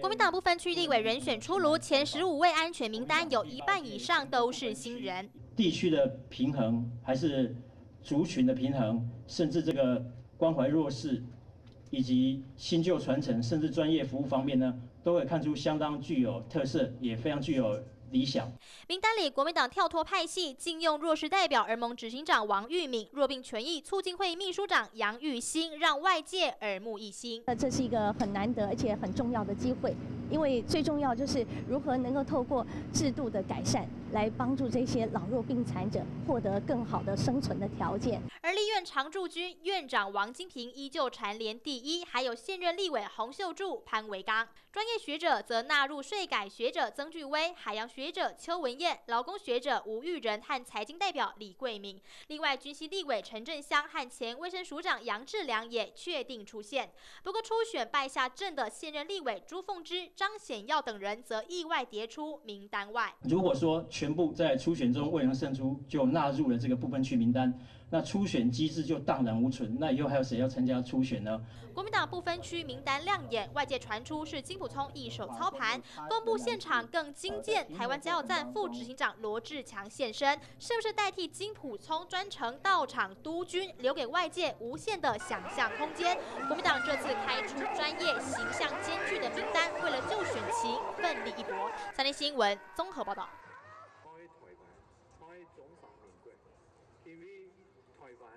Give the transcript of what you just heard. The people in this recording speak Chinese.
国民党部分区立委人选出炉，前十五位安全名单有一半以上都是新人。地区的平衡，还是族群的平衡，甚至这个关怀弱势，以及新旧传承，甚至专业服务方面呢，都会看出相当具有特色，也非常具有。理想名单里，国民党跳脱派系，禁用弱势代表而盟执行长王玉敏、弱病权益促进会秘书长杨玉兴，让外界耳目一新。那这是一个很难得而且很重要的机会，因为最重要就是如何能够透过制度的改善，来帮助这些老弱病残者获得更好的生存的条件。而立院常驻军院长王金平依旧蝉联第一，还有现任立委洪秀柱、潘维刚，专业学者则纳入税改学者曾俊威、海洋学。者邱文燕、劳工学者吴玉仁和财经代表李桂明，另外军系立委陈振香和前卫生署长杨志良也确定出现。不过初选败下阵的现任立委朱凤芝、张显耀等人则意外跌出名单外。如果说全部在初选中未能胜出，就纳入了这个部分区名单。那初选机制就荡然无存。那以后还有谁要参加初选呢？国民党不分区名单亮眼，外界传出是金普聪一手操盘。公布现场更惊见，台湾加油站副执行长罗志强现身，是不是代替金普聪专程到场督军，留给外界无限的想象空间？国民党这次开出专业、形象兼具的名单，为了就选情奋力一搏。三立新闻综合报道。快关